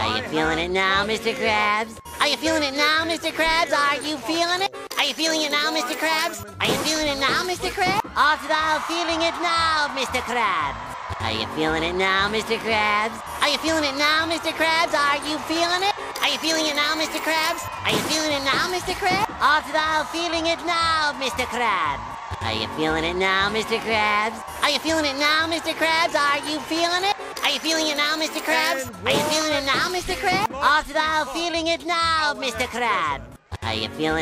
Are you feeling it now, Mr. Krabs? Are you feeling it now, Mr. Krabs? Are you feeling it? Are you feeling it now, Mr. Krabs? Are you feeling it now, Mr. Krabs? Art thou feeling it now, Mr. Krabs? Are you feeling it now, Mr. Krabs? Are you feeling it now, Mr. Krabs? Are you feeling it? Are you feeling it now, Mr. Krabs? Are you feeling it now, Mr. Krabs? Art thou feeling it now, Mr. Krabs? Are you feeling it now, Mr. Krabs? Are you feeling it now, Mr. Krabs? Are you feeling it? Are you feeling it now, Mr. Krabs? Are you feeling it now, Mr. Krabs? Thou feeling it now, Mr. Krabs? Are you feeling